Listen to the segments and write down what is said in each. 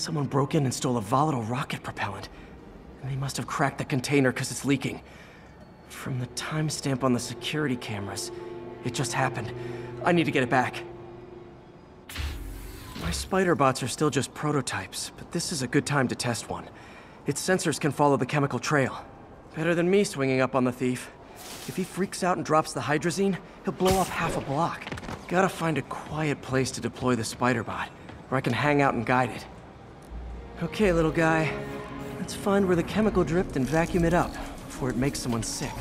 Someone broke in and stole a volatile rocket propellant. And they must have cracked the container because it's leaking. From the timestamp on the security cameras, it just happened. I need to get it back. My spider bots are still just prototypes, but this is a good time to test one. Its sensors can follow the chemical trail. Better than me swinging up on the thief. If he freaks out and drops the hydrazine, he'll blow up half a block. Gotta find a quiet place to deploy the spider bot, where I can hang out and guide it. Okay, little guy. Let's find where the chemical dripped and vacuum it up before it makes someone sick.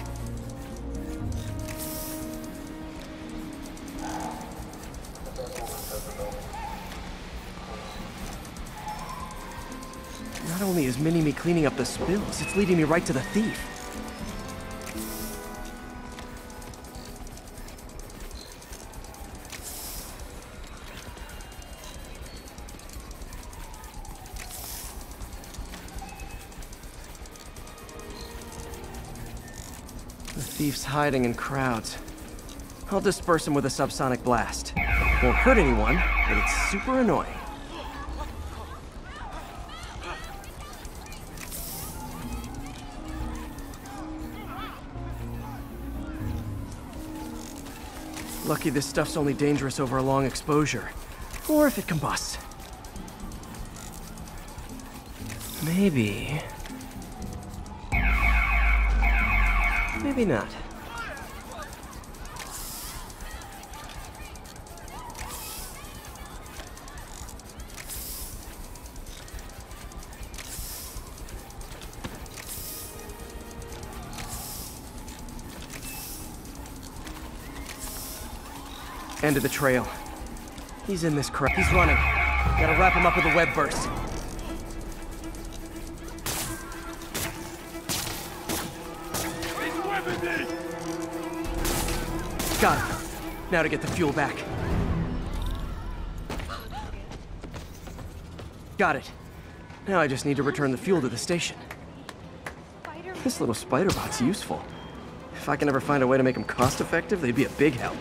Not only is Minnie me cleaning up the spills, it's leading me right to the thief. Hiding in crowds. I'll disperse him with a subsonic blast. Won't hurt anyone, but it's super annoying. Lucky this stuff's only dangerous over a long exposure. Or if it combusts. Maybe... Maybe not. End of the trail. He's in this crap. He's running. Gotta wrap him up with a web burst. Got it. Now to get the fuel back. Got it. Now I just need to return the fuel to the station. This little spider bot's useful. If I can ever find a way to make them cost-effective, they'd be a big help.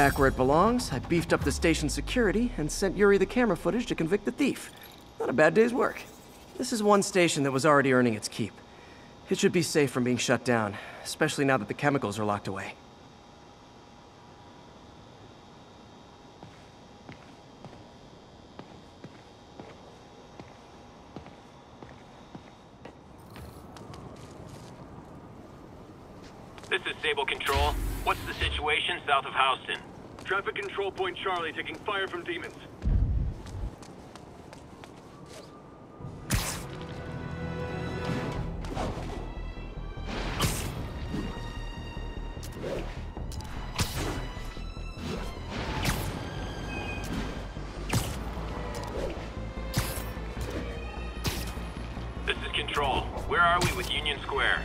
Back where it belongs. I beefed up the station security and sent Yuri the camera footage to convict the thief. Not a bad day's work. This is one station that was already earning its keep. It should be safe from being shut down, especially now that the chemicals are locked away. This is Sable Control. What's the situation south of Houston? Traffic control point Charlie taking fire from demons. This is Control. Where are we with Union Square?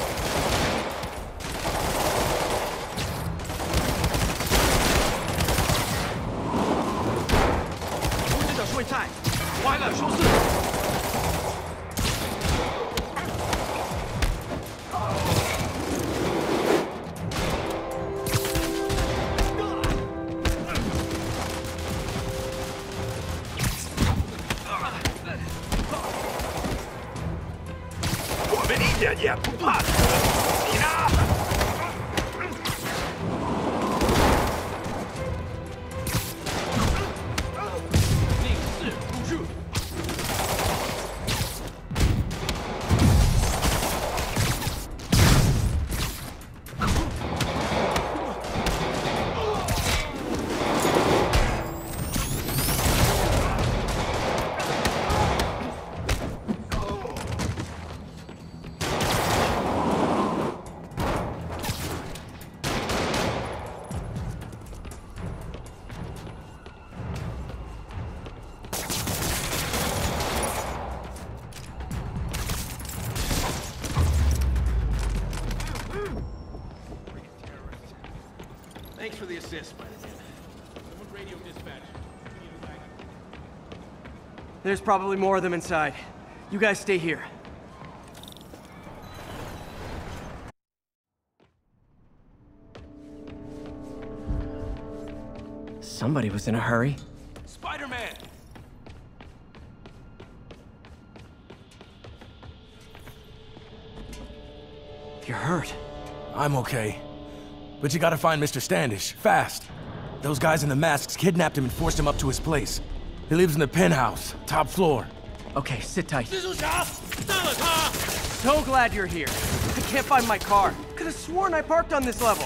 There's probably more of them inside. You guys stay here. Somebody was in a hurry. Spider-Man! You're hurt. I'm okay. But you gotta find Mr. Standish, fast. Those guys in the masks kidnapped him and forced him up to his place. He lives in the penthouse, top floor. Okay, sit tight. So glad you're here. I can't find my car. Could have sworn I parked on this level.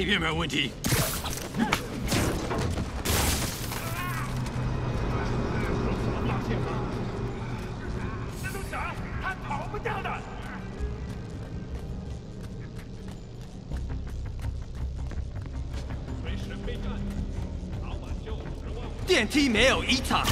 这边没有问题。电梯没有异常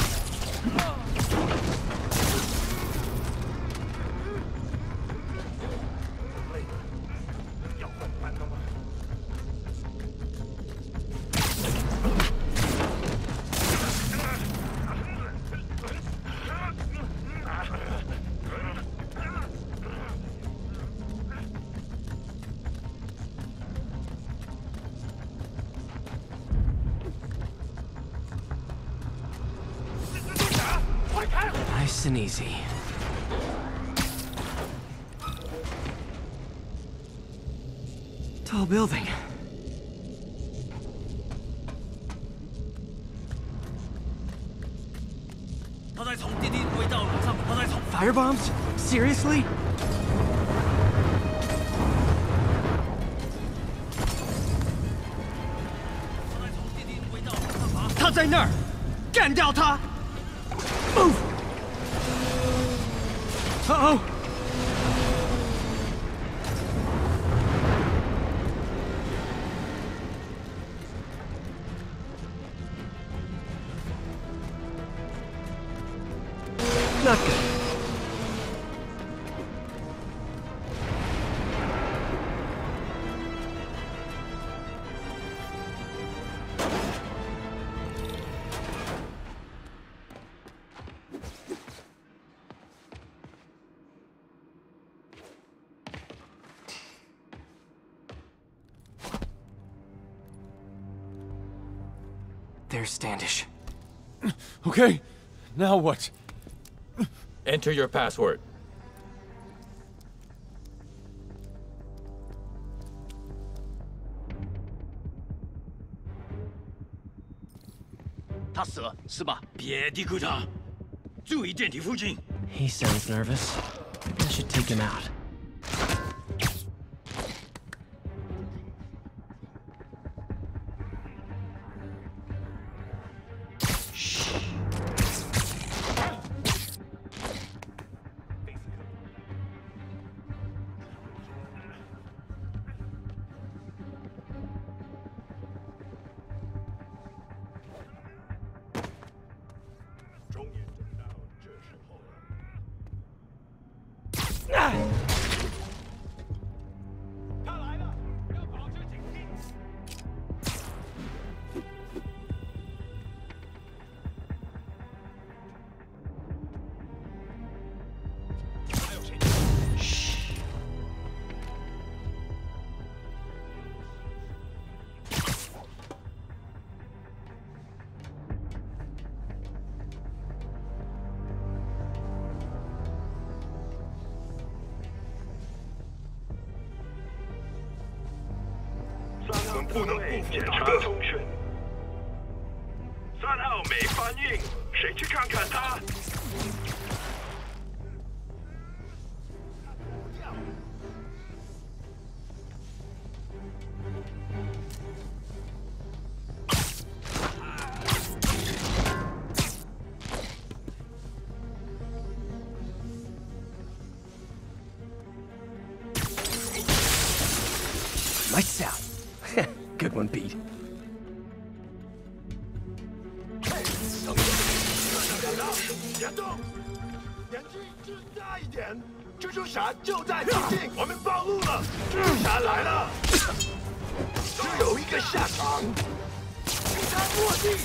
easy. Tall building. Firebombs? Seriously? 他在那儿，干掉他！ Now what? Enter your password. He sounds nervous. I should take him out. “蜘蛛侠就在附近，我们暴露了。蜘蛛侠来了，只有一个下场，他落地。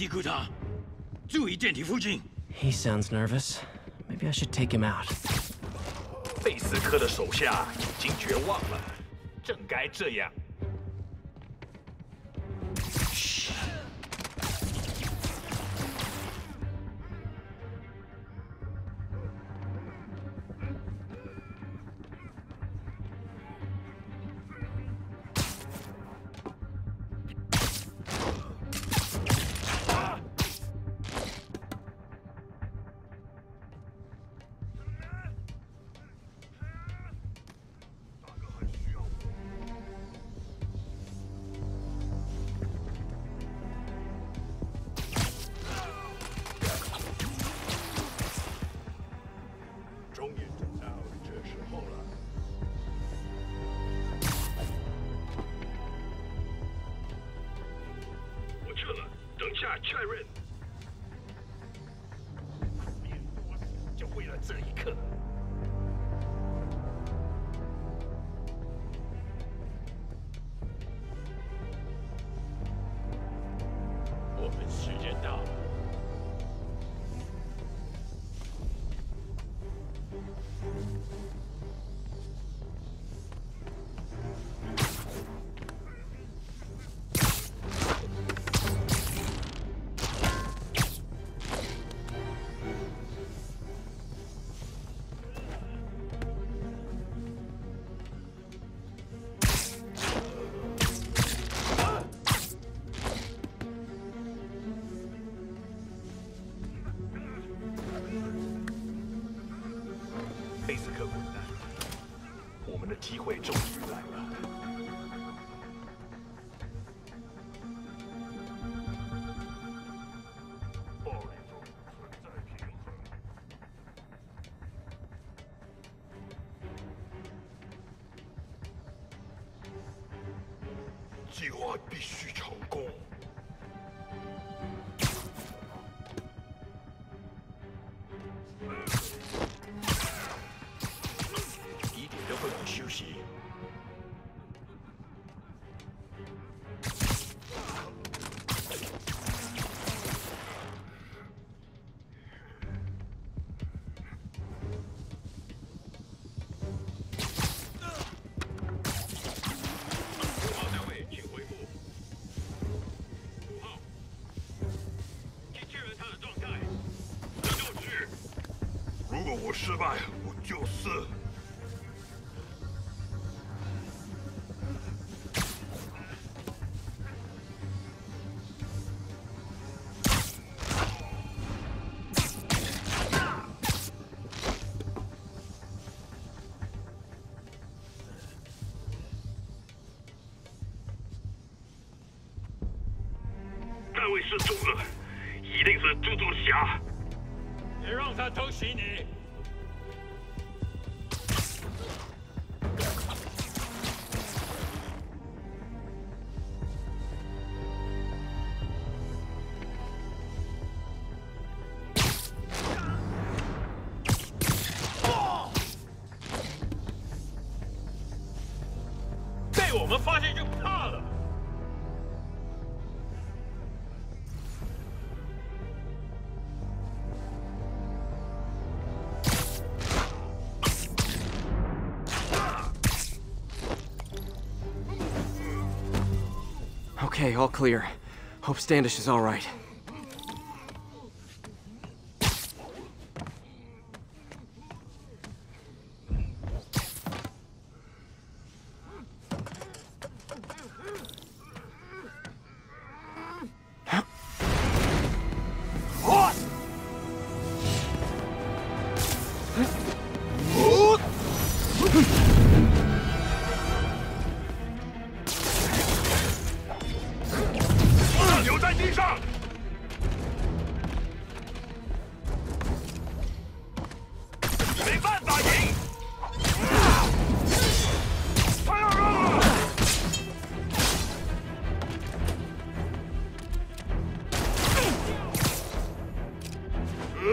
别低估他，注意电梯附近。He sounds nervous. Maybe I should take him out. 贝斯科的手下已经绝望了，正该这样。确认。就为了这一刻。计划失败，我就死。单位失踪了，一定是猪猪侠。别让他偷袭你。Okay, all clear. Hope Standish is all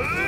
他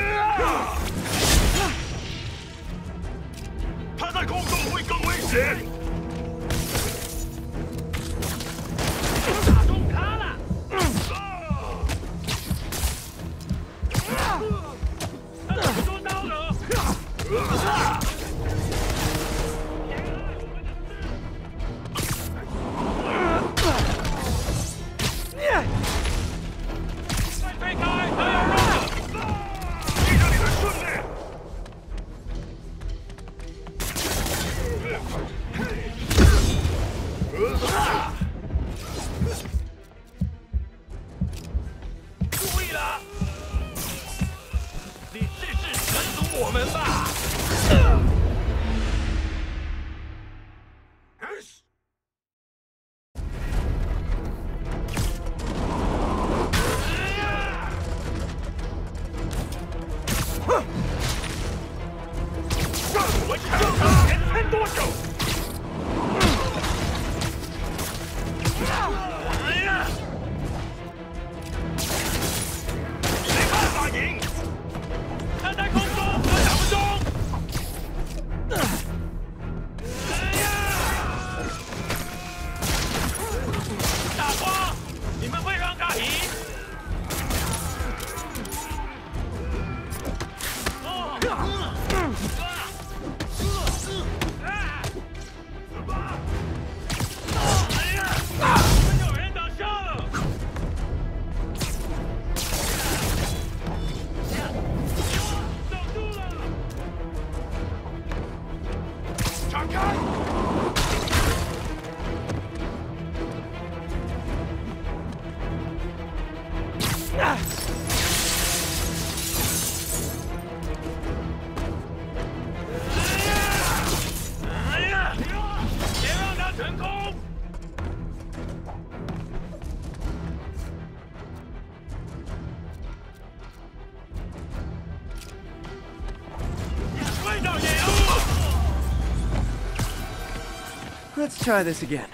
try this again.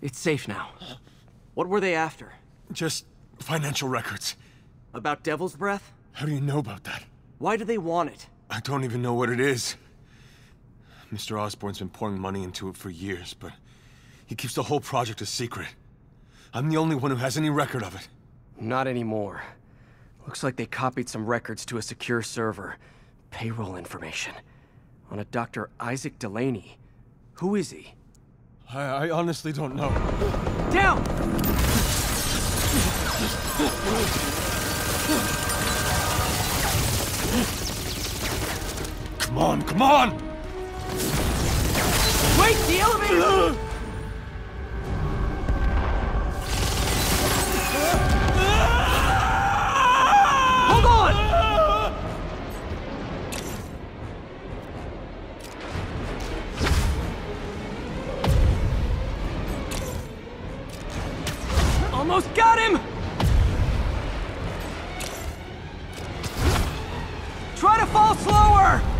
It's safe now. What were they after? Just financial records. About Devil's Breath? How do you know about that? Why do they want it? I don't even know what it is. Mr. Osborn's been pouring money into it for years, but he keeps the whole project a secret. I'm the only one who has any record of it. Not anymore. Looks like they copied some records to a secure server. Payroll information. On a Dr. Isaac Delaney. Who is he? I, I honestly don't know. Down! Come on, come on! Wait, the elevator! Hold on! Almost got him! Try to fall slower!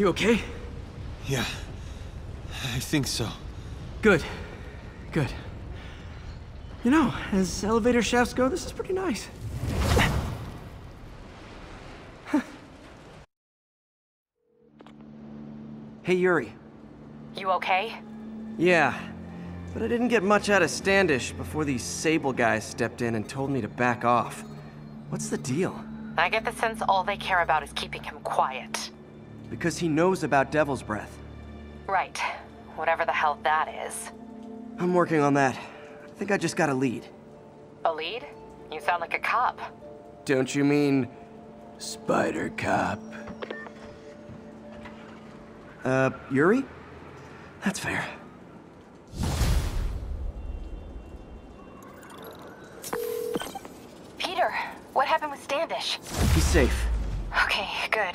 You okay? Yeah, I think so. Good. Good. You know, as elevator shafts go, this is pretty nice. hey, Yuri. You okay? Yeah, but I didn't get much out of Standish before these Sable guys stepped in and told me to back off. What's the deal? I get the sense all they care about is keeping him quiet. Because he knows about Devil's Breath. Right. Whatever the hell that is. I'm working on that. I think I just got a lead. A lead? You sound like a cop. Don't you mean Spider Cop? Uh, Yuri? That's fair. Peter, what happened with Standish? He's safe. Okay, good.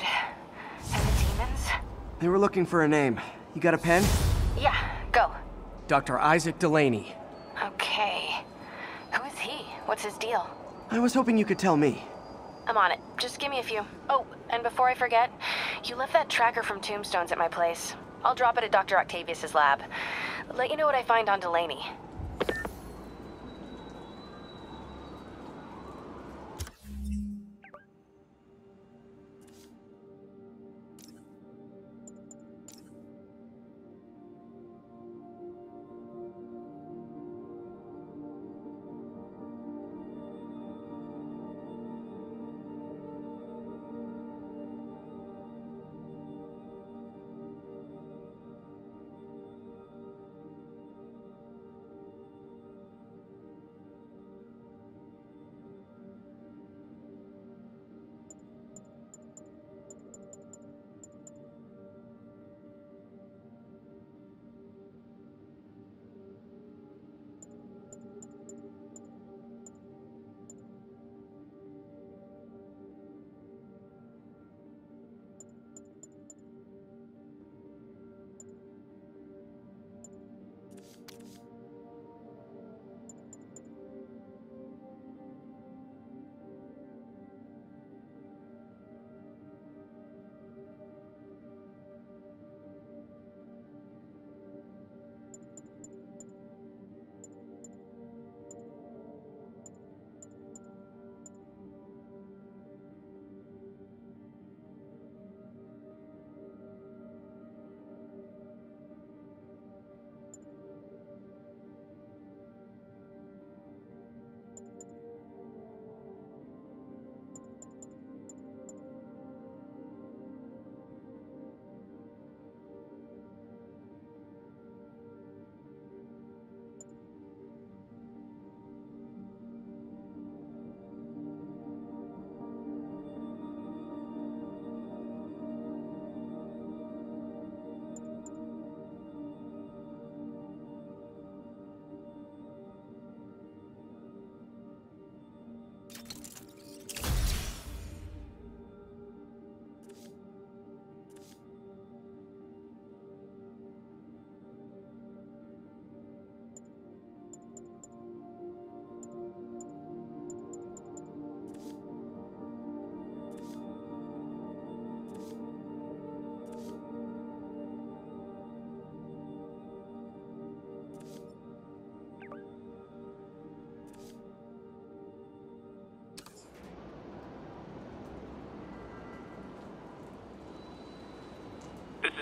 And the demons? They were looking for a name. You got a pen? Yeah, go. Dr. Isaac Delaney. Okay. Who is he? What's his deal? I was hoping you could tell me. I'm on it. Just give me a few. Oh, and before I forget, you left that tracker from Tombstones at my place. I'll drop it at Dr. Octavius's lab. Let you know what I find on Delaney.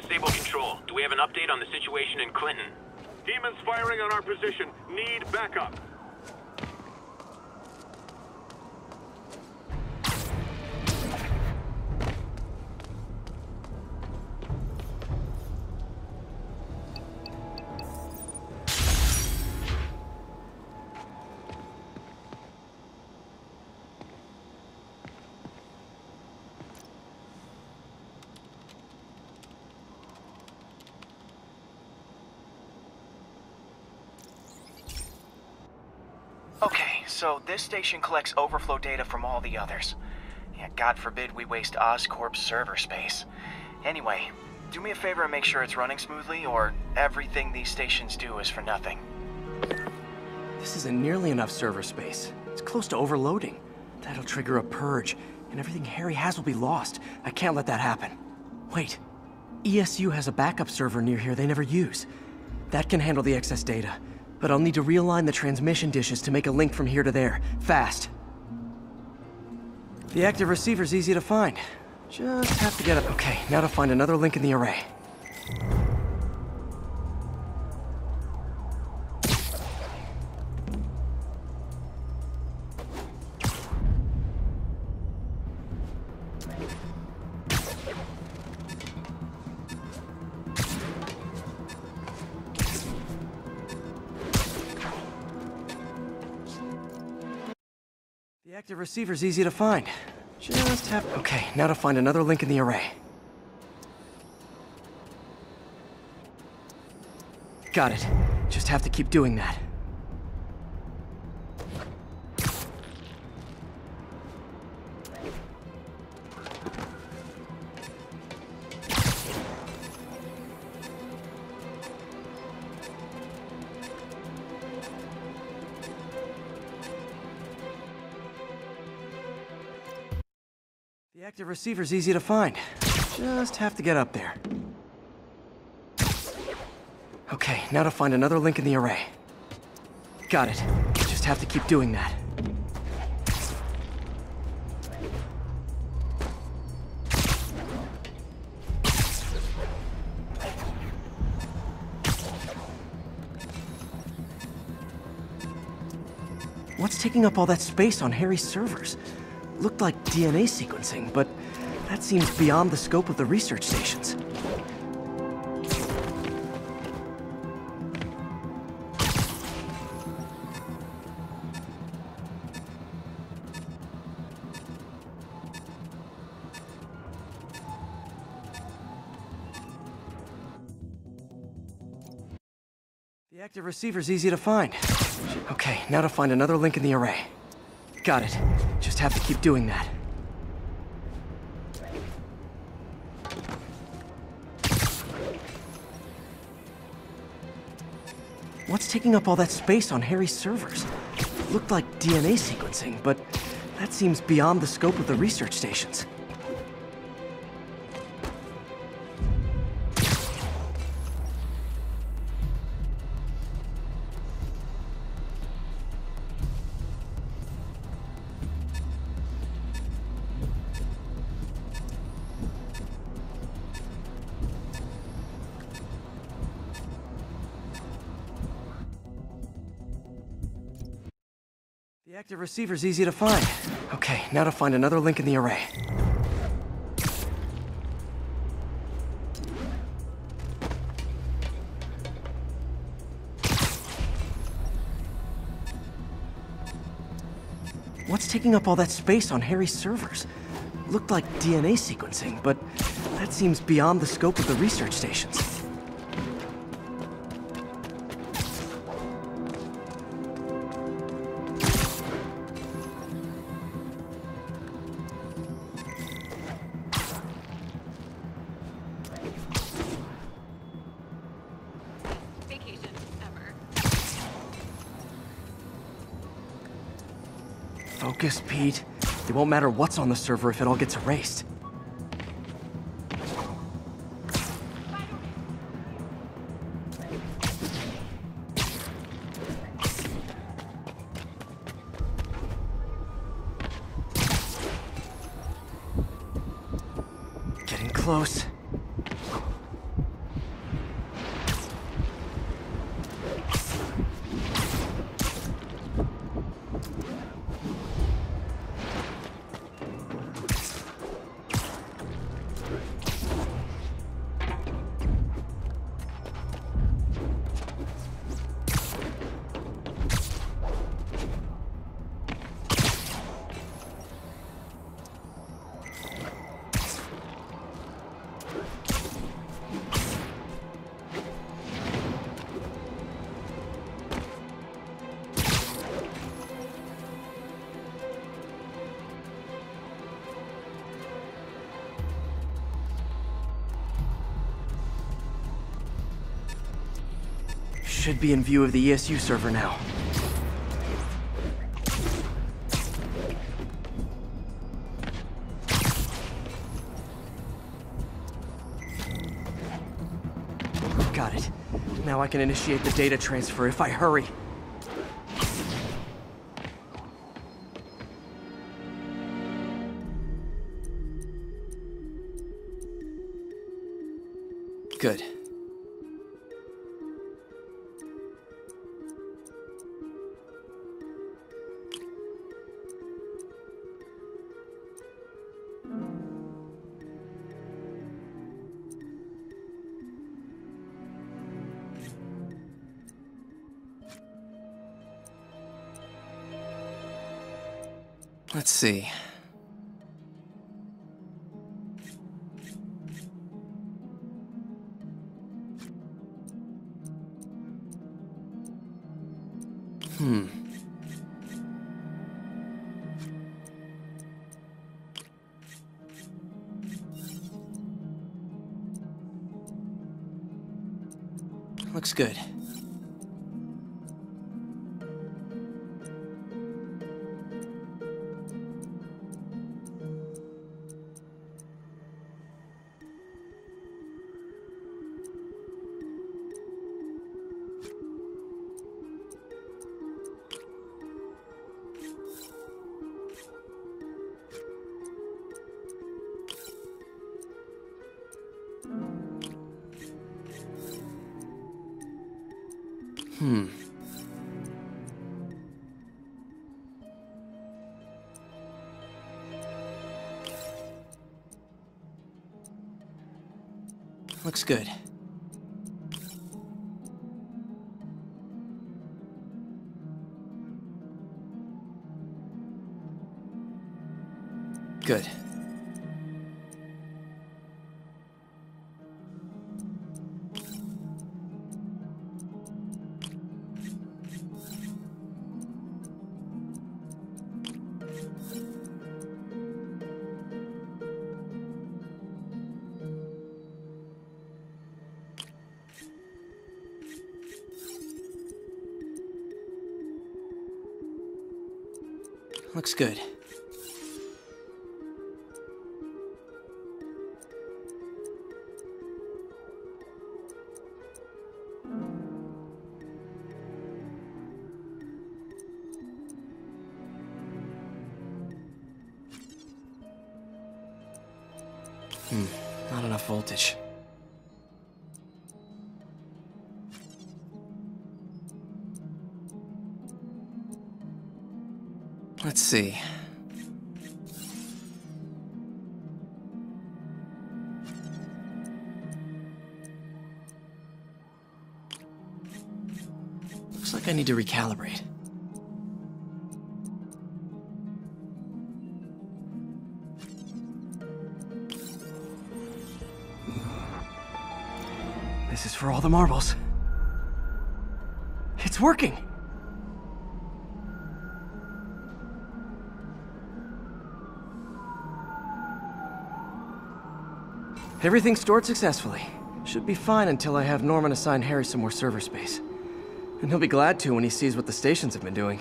Sable Control. Do we have an update on the situation in Clinton? Demons firing on our position. Need backup. So this station collects overflow data from all the others. Yeah, God forbid we waste Oscorp's server space. Anyway, do me a favor and make sure it's running smoothly, or everything these stations do is for nothing. This isn't nearly enough server space. It's close to overloading. That'll trigger a purge, and everything Harry has will be lost. I can't let that happen. Wait. ESU has a backup server near here they never use. That can handle the excess data. But I'll need to realign the transmission dishes to make a link from here to there. Fast. The active receiver's easy to find. Just have to get it. Okay, now to find another link in the array. The active receiver's easy to find. Just have... Okay, now to find another link in the array. Got it. Just have to keep doing that. Receiver's easy to find. Just have to get up there. Okay, now to find another link in the array. Got it. Just have to keep doing that. What's taking up all that space on Harry's servers? Looked like DNA sequencing, but that seems beyond the scope of the research stations. The active receiver's easy to find. Okay, now to find another link in the array. Got it. Just have to keep doing that. What's taking up all that space on Harry's servers? Looked like DNA sequencing, but that seems beyond the scope of the research stations. Receiver's easy to find. Okay, now to find another link in the array. What's taking up all that space on Harry's servers? Looked like DNA sequencing, but that seems beyond the scope of the research stations. It won't matter what's on the server if it all gets erased. Should be in view of the ESU server now. Got it. Now I can initiate the data transfer if I hurry. See. Hmm. Looks good. Let's see. Looks like I need to recalibrate. This is for all the marbles. It's working! Everything stored successfully. Should be fine until I have Norman assign Harry some more server space. And he'll be glad to when he sees what the stations have been doing.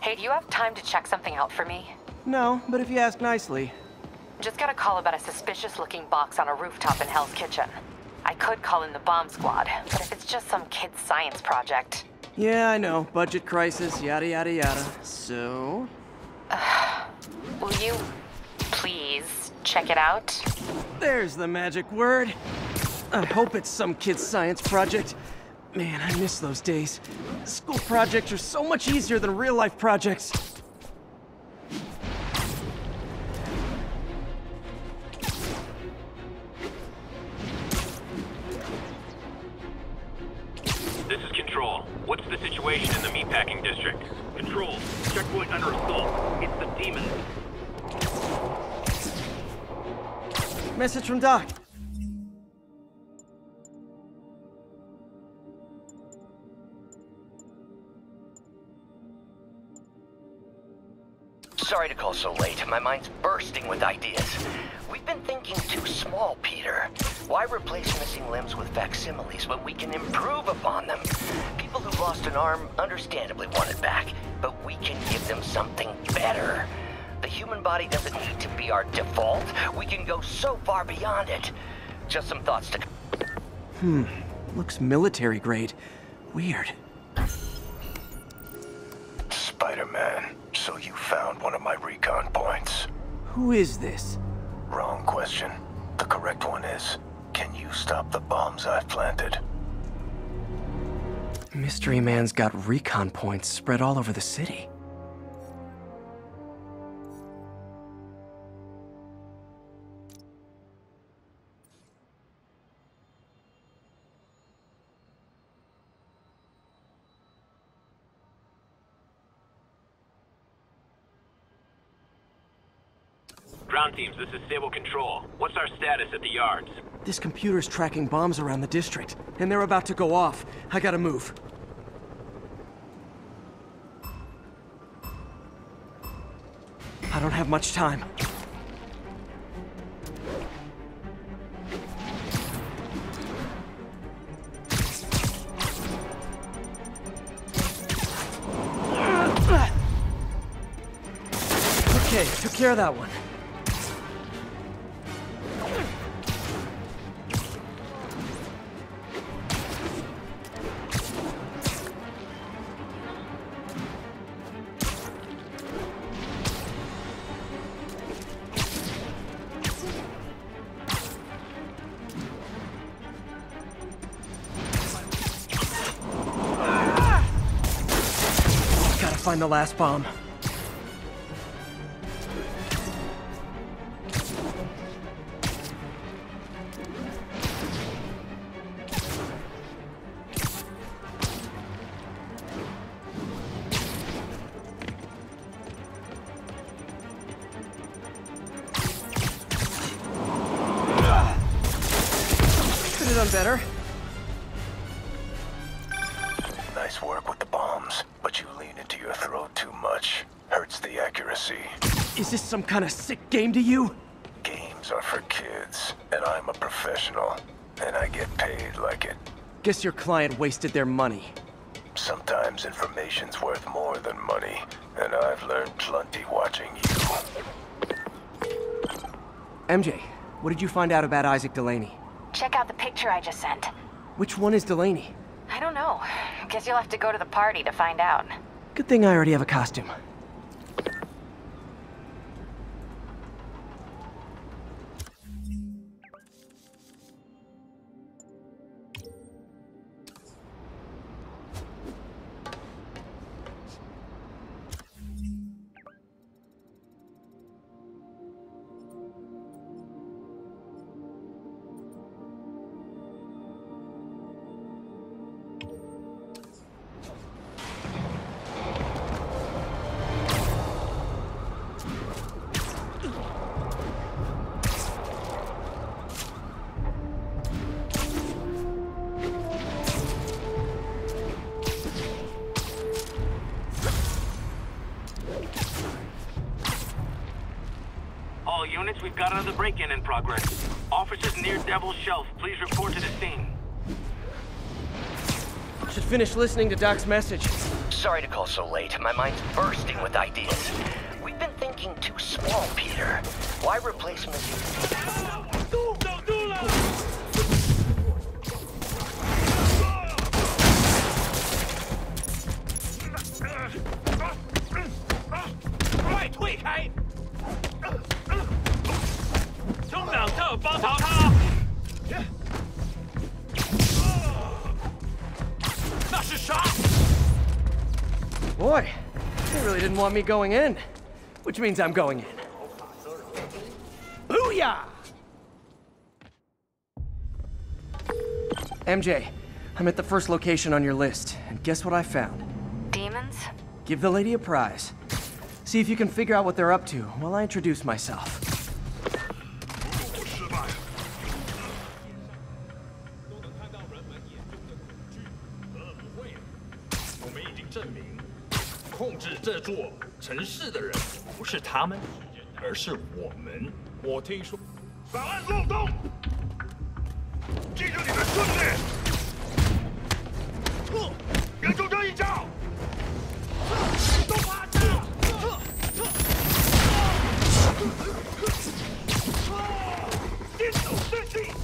Hey, do you have time to check something out for me? No, but if you ask nicely. Just got a call about a suspicious looking box on a rooftop in Hell's Kitchen. I could call in the bomb squad, but if it's just some kid's science project. Yeah, I know. Budget crisis, yada yada yada. So? Will you please check it out? There's the magic word. I hope it's some kid's science project. Man, I miss those days. School projects are so much easier than real life projects. Sorry to call so late. My mind's bursting with ideas. We've been thinking too small, Peter. Why replace missing limbs with facsimiles when we can improve upon them? People who've lost an arm understandably want it back, but we can give them something better. The human body doesn't need to be our default. We can go so far beyond it. Just some thoughts to... Hmm. Looks military grade. Weird. Spider-Man, so you found one of my recon points. Who is this? Wrong question. The correct one is, can you stop the bombs I've planted? Mystery Man's got recon points spread all over the city. Teams, this is Sable Control. What's our status at the yards? This computer's tracking bombs around the district, and they're about to go off. I gotta move. I don't have much time. Okay, took care of that one. Find the last bomb. Guess your client wasted their money. Sometimes information's worth more than money, and I've learned plenty watching you. MJ, what did you find out about Isaac Delaney? Check out the picture I just sent. Which one is Delaney? I don't know. Guess you'll have to go to the party to find out. Good thing I already have a costume. All units, we've got another break-in in progress. Officers near Devil's Shelf, please report to the scene. Should finish listening to Doc's message. Sorry to call so late. My mind's bursting with ideas. We've been thinking too small, Peter. Why replace missing... want me going in. Which means I'm going in. Booyah! MJ, I'm at the first location on your list, and guess what I found? Demons? Give the lady a prize. See if you can figure out what they're up to while I introduce myself. 他们，而是我们。我听说，档案漏洞，记住你的顺序。援助这一招，都趴下！坚守阵地。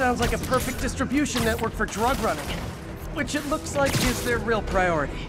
Sounds like a perfect distribution network for drug running. Which it looks like is their real priority.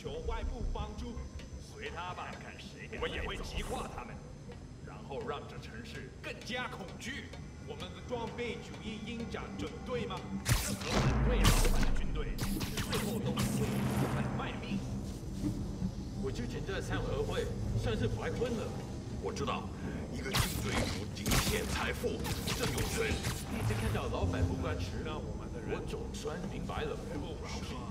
求外部帮助，随他吧，看谁我们也会极化他们，然后让这城市更加恐惧。我们的装备主义鹰展准对吗？任何反对老板的军队，最后都会为老板卖命。我之前在三合会算是白混了。我知道，一个军队有金钱财富，这有权。一直看到老板不管吃呢，我们的人，我总算明白了。是吗？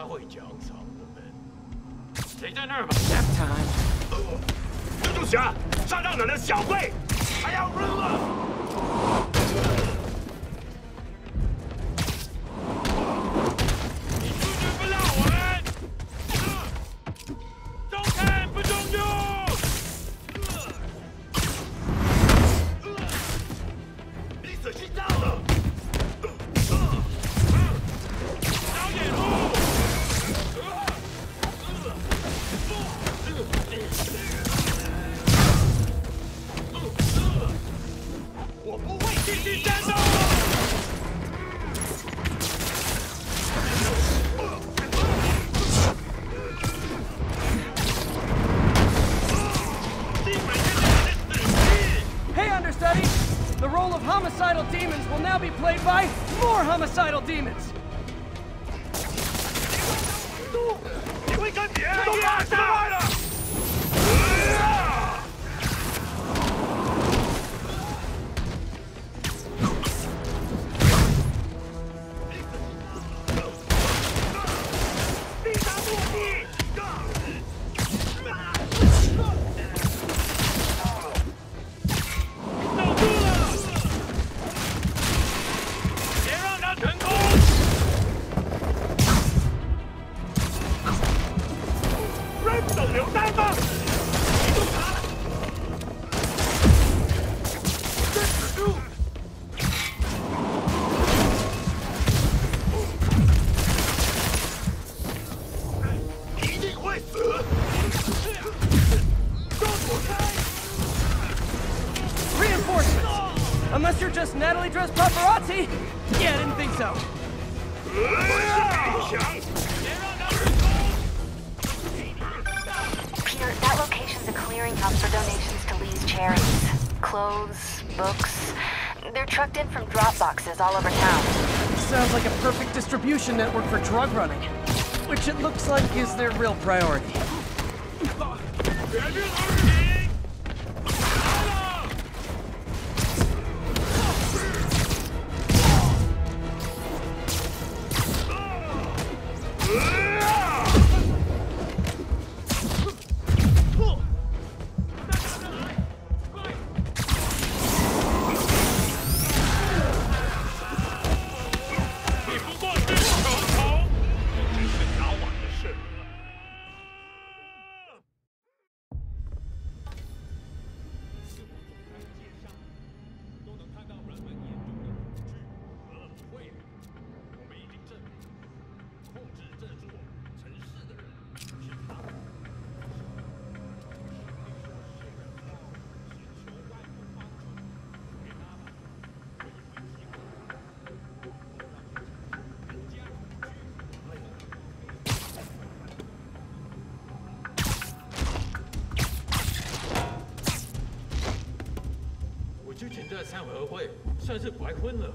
他会奖赏我们。谁在那儿吗？Step time。蜘蛛侠，杀掉奶奶小贝，还要。like is their real priority. 三合会算是白婚了。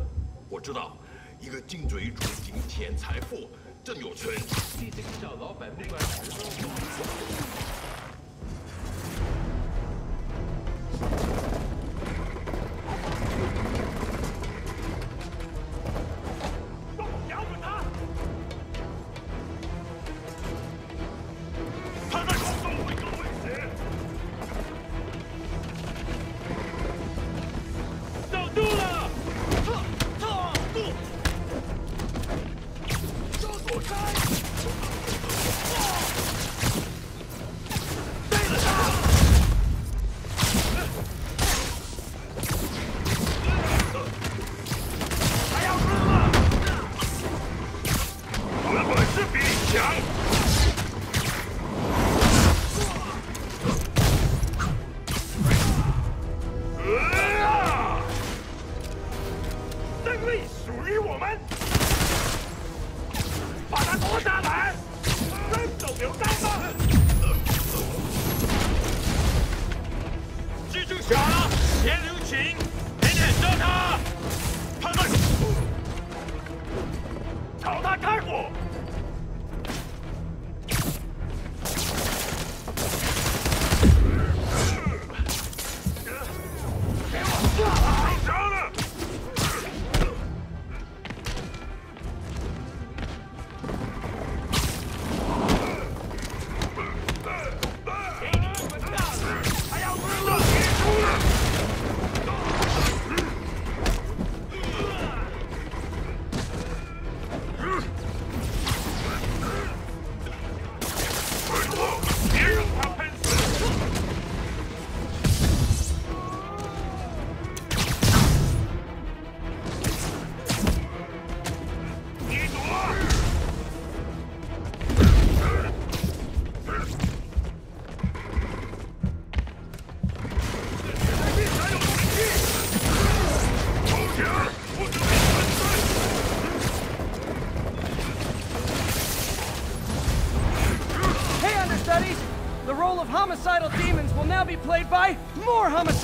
我知道，一个金嘴如井，钱财富，郑有成，替这个小老板不平。Be played by more homicidal